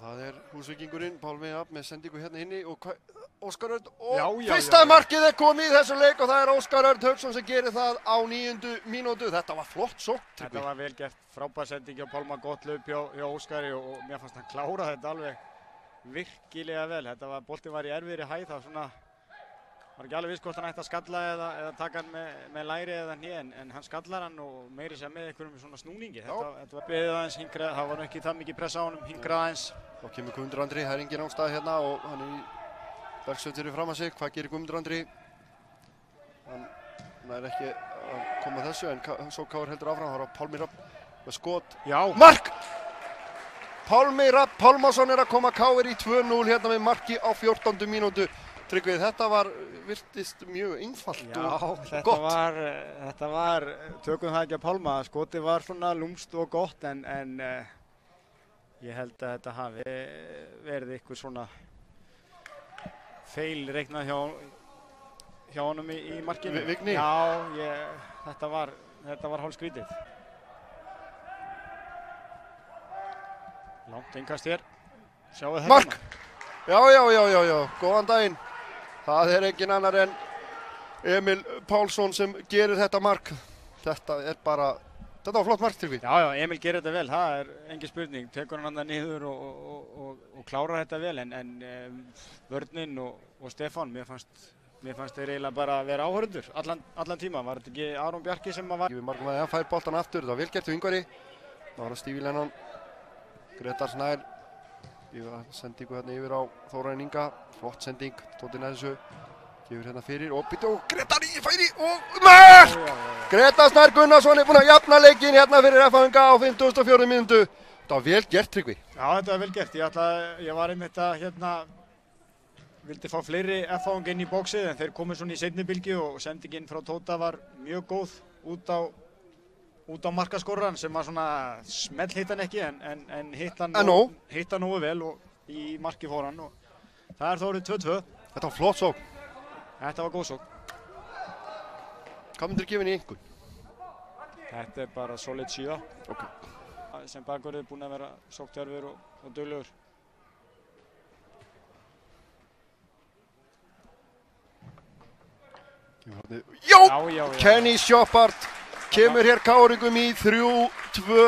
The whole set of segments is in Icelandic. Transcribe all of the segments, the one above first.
Það er húsvíkingurinn, Pálmi Rapp með sendingu hérna inni og Óskar Örn og fyrsta markið er komið í þessu leik og það er Óskar Örn Haugsson sem gerir það á nýjundu mínútu. Þetta var flott sótt, Þetta var vel gert, frábær sending hjá Pálma, gott laup hjá, hjá Óskari og, og mér fannst hann klára þetta alveg virkilega vel. Þetta var, boltin var í erfiðri hæð, það var svona, var ekki alveg viss hvort hann ætti að skalla eða, eða taka hann með, með læri eða hnið, en, en hann skallar hann og meiri sem með einhverjum svona snúningi. Þetta, þetta var beðið aðeins hingrað, það var ekki það mikið pressa á honum, hingrað aðeins. Þá kemur Guðmundur Andri, það er engin ástæð hérna og hann er í bergsöftyrir fram að sig. Hvað gerir Guðmundur Andri? Hann nær ekki að koma þessu en svo Káur heldur áfram. Það er Pálmi Rapp með skot. Já, Mark! Pálmi Rapp Pálmason er að koma Káur í 2-0 hérna með marki á 14. mínútu. Tryggvið, þetta var, virtist mjög einfalt Já, og þetta gott. var, eh, þetta var, tökum það ekki að pálma, skotið var svona lúmst og gott en, en uh, ég held að þetta hafi verið eitthvað svona feil reiknað hjá, hjá honum í, í markinu. Vi- Vigni? Já, ég, þetta var, þetta var hálf skrítið. Langt engast hér, sjáu þetta. Mark! Já, já, já, já, já, góðan daginn. Það er engin annar en Emil Pálsson sem gerir þetta mark. Þetta er bara, þetta var flott mark til við. Já, já, Emil gerir þetta vel, það er engin spurning, tekur hann hann niður og, og, og, og klárar þetta vel en, en um, vörninn og, og Stefán, mér fannst, mér fannst þeir eiginlega bara vera áhörundur allan, allan tíma, var þetta ekki Aron Bjarki sem að var? Við markum að hann fær boltan aftur, þetta var vel gert hjá yngvari. Það var að Stífi Lennon, Gretar Snær, að sendingu hérna yfir á Þórainn Inga, flott sending, tóti næð þessu, gefur hérna fyrir og byttu og Gretar í færi og já. Gretar Snær Gunnarsson er búinn að jafna leikin hérna fyrir FHNG á 54. minútu. Það var vel gert Tryggvi. Já, þetta var vel gert, ég, ætla, ég var einmitt að hérna, vildi fá fleiri F-fáing inn í bóksið en þeir komið svona í seinni bylgi og sendingin frá Tóta var mjög góð út á út á markaskorran sem var svona smell hitt hann ekki en, en, en hitt hann En nóg. hitt hann nógu vel og í marki fór hann og það er þá orðið 2-2 Þetta var flott sók. þetta var góð sók Hvað myndir gefa henni í einhvern? þetta er bara solid 7 Ok. sem bakverðið búinn að vera sóktjárfur og, og duglegur Jó! já, já, já. Kenny Shopard kemur hér káringum í 3-2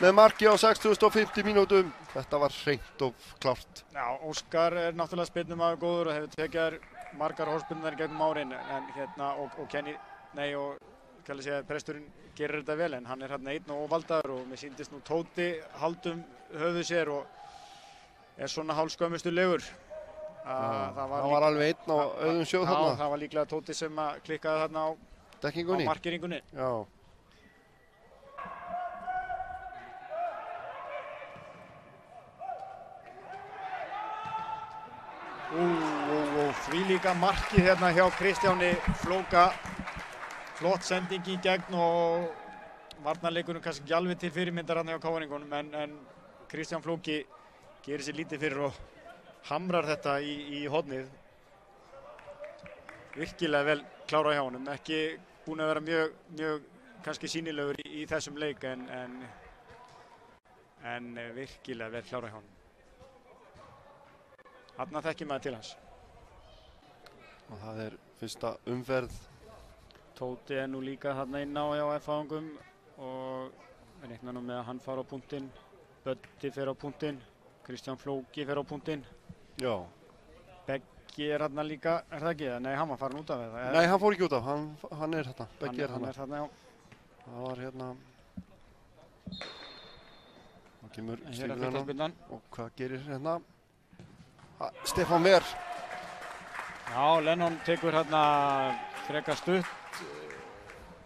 með marki á 6050 mínútum. Þetta var hreint og klárt. Já, Óskar er náttúrulega spinnum að góður og hefur þær margar hóspinnar gegnum árin en hérna og, og Kenny, nei og kallar segja presturinn gerir þetta vel en hann er hérna einn og valdaður og mér síndist nú Tóti haldum höfuð sér og er svona hálfskömmustu legur. Það það var, alveg einn á auðum sjóð Já, þarna. það var líklega Tóti sem að klikkaði þarna á, á markeringunni. Já. Líka markið hérna hjá Kristjáni Flóka. Flott sending í gegn og varnarleikunum kannski ekki alveg til fyrirmyndar hann hjá káringunum en, en Kristján Flóki gerir sér lítið fyrir og hamrar þetta í, í hodnið. Virkilega vel klára hjá honum, ekki búin að vera mjög, mjög kannski sínilegur í, í þessum leik en, en, en virkilega vel klára hjá honum. Þarna þekkir maður til hans. Og það er fyrsta umferð. Tóti er nú líka þarna inn á hjá F-fáingum og við reikna nú með að hann fara á punktinn, Bötti fer á punktinn, Kristján Flóki fer á punktinn, Já. Beggi er þarna líka, er það ekki? Nei, hann var farin út af það. Nei, hann fór ekki út af. Hann, hann er hann, Beggi er hann þarna. er þarna, já. Það var hérna... Það kemur En Hér Stífin hennan. fyrtaspinnan. Og hvað gerir hérna? Ha, Stefán Ver. Já, Lennon tekur hérna frekar stutt eh,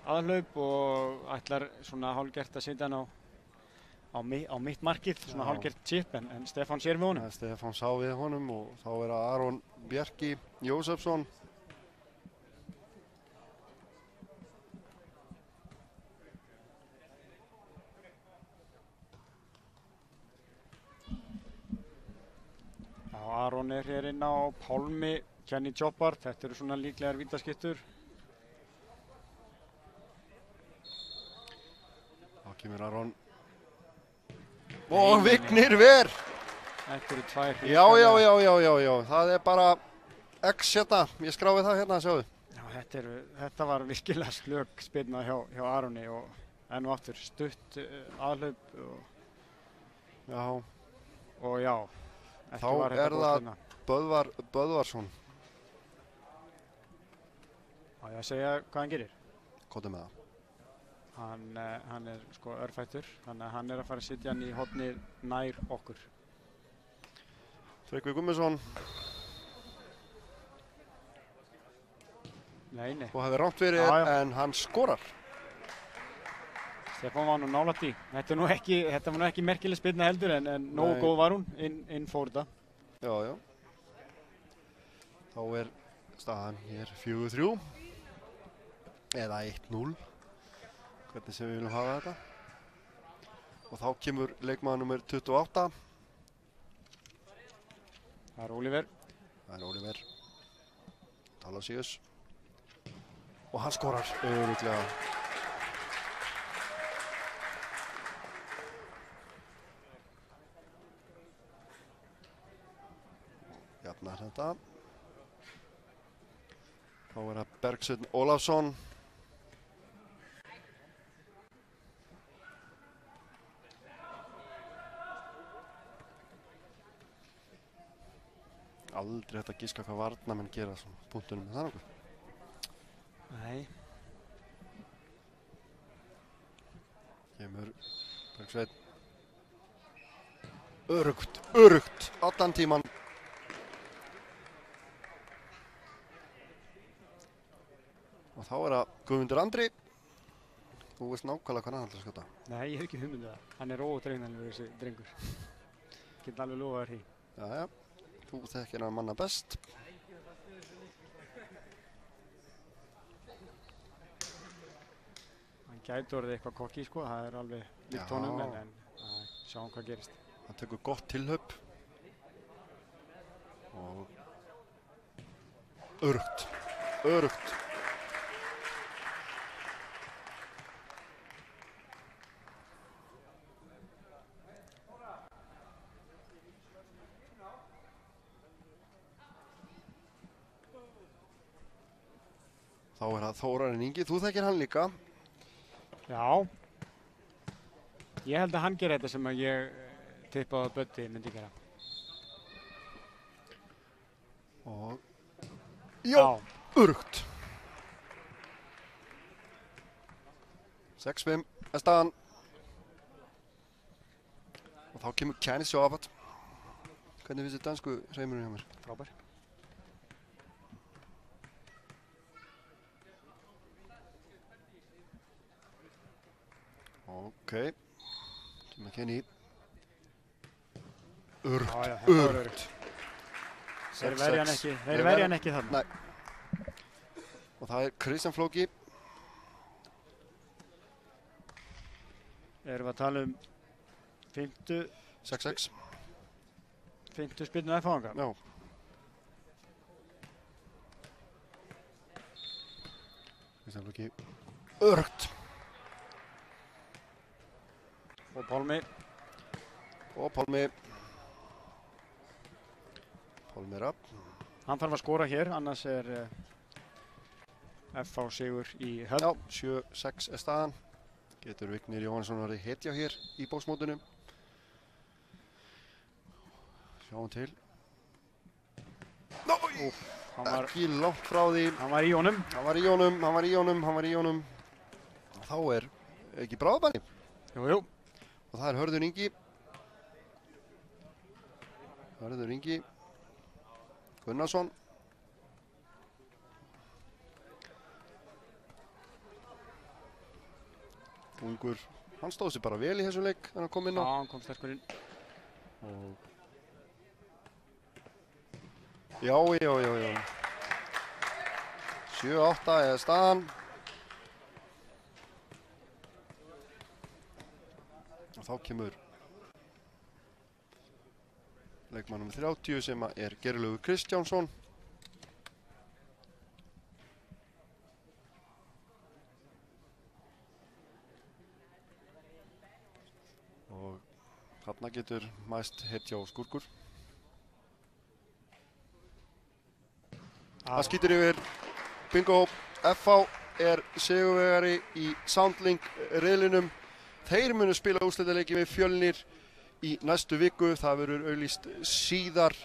aðhlaup og ætlar svona hálgert að setja hann á, á, mi, á mitt markið, svona hálgert chip en, en Stefán sér með honum. Það er Stefán sá við honum og þá er það Aron Bjarki Jósefsson. Aron er hér inn á Pálmi, Kenny Choppard, þetta eru svona líklegar vítaskittur. Þá kemur Aron. Og Vignir Ver. Þetta eru tvær Já, já, já, já, já, já, það er bara X hérna, ég skráði það hérna, sjáðu. Já, þetta, eru, þetta var virkilega slög spilna hjá, hjá Aroni og enn og aftur stutt uh, aðhlaup og, Já, og já, Þá var þetta er góð það- spilna. Böðvar, Böðvarsson, Á ég að segja hvað hann gerir? kótið með það. Hann, uh, hann er sko örfættur, þannig að hann er að fara að sitja hann í hotnið nær okkur. Tryggvi Gummarsson, Nei, nei, þú hefði rámt fyrir, Já, já. en hann skorar. Stefán var nú nálægt í. Þetta, nú ekki, þetta var nú ekki merkileg spilna heldur en, en nógu góð var hún, inn, inn fór þetta. Já, já. Þá er staðan hér 4-3 eða 1-0 hvernig sem við viljum hafa þetta. Og þá kemur leikmaður nummer 28 Það er Oliver. það er Oliver. Talasíus og hann skorar auðvitað jafnar þetta. Þá er það Bergsveinn Ólafsson aldrei hægt að gíska hvað varnamenn gera svona punktunum með það nokkuð Nei. kemur Bergsveinn örugt, örugt allan tíman og þá er það Guðmundur Andri þú veist nákvæmlega hvað hann ætlar að skjóta Nei, ég hef ekki hugmyndið það. Hann er ótreinanlegur þessi drengur. Get alveg lofa þér því. Þú þekkir hann manna best. Hann gæti orðið eitthvað kokki sko, það er alveg líkt honum en, en að, sjáum hvað gerist. hann tekur gott tilhaup og örugt. Örugt Þá er það Þórarinn Ingi, þú þekkir hann líka. Já. Ég held að hann ger þetta sem að ég eh, tippaði að Bötti myndi gera. Og... Já, örugt. 6-5 er staðan. Og þá kemur Kænis Sjóabat. Hvernig finnst þið dansku hreimurinn hjá mér? Frábær. Ok. Kemur Kenny. Örugt, Já, já, þetta var örugt. Þeir 6-6. verja hann ekki, þeir verja hann ekki þarna. Nei. Og það er Kristján Flóki. Erum við að tala um 50, 6-6. 50 spilnu F-fáðanga? Já. Kristján Flóki. Örugt. Og Pálmi, Og Pálmi. Pálmi Rapp. hann þarf að skora hér, annars er uh, F-fá sigur í höll. Já, 7-6 er staðan. Getur Vignir Jóhannesson verið hetja hér í bóksmótunum. Sjáum til. Nó, Hann var, ekki langt frá því. hann var í honum. Hann var í jónum, hann var í jónum, hann var í. Og þá er ekki bráðbæri. Jú, jú. Og það er Hörður Ingi. Hörður Ingi. Gunnarsson. Ungur, hann stóð sér bara vel í þessum leik þegar hann kom inn Já, á. hann kom sterkur inn. Og... Já, já, já, já. 7-8 er staðan. Og þá kemur leikmannum 30 sem er Gerilögu Kristjánsson. Og Þarna getur mæst hetja og skúrkur. Það skýtur yfir Bingo FH er sigurvegari í Soundlink riðlinum. Þeir munu spila úrslutaleiki við fjölnir í næstu viku. Það verður auðlýst síðar.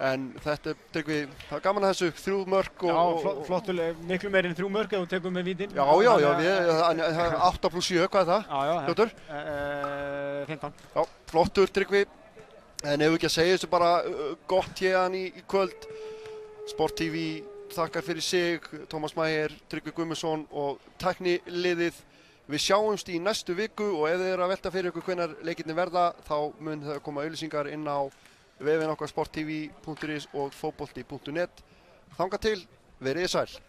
En þetta er, tryggvi, það er gaman að þessu þrjú mörg og... Já, flott, flottul, miklu meir en þrjú mörg ef þú tekur með vítin. Já, já, já, við, það er 8 pluss 7, hvað er það? Já, já, Hljóttur? uh, 15. Já, flottur tryggvi. En ef við ekki að segja þessu bara uh, gott hérðan í, í kvöld. Sport TV þakkar fyrir sig, Tómas Mægir, Tryggvi Guðmusson og tækniliðið. Við sjáumst í næstu viku og ef þið eru að velta fyrir ykkur hvenar leikirni verða þá mun það koma auðlýsingar inn á vefin okkar sporttv.is og fótbolti.net. Þanga til, verið þið sæl.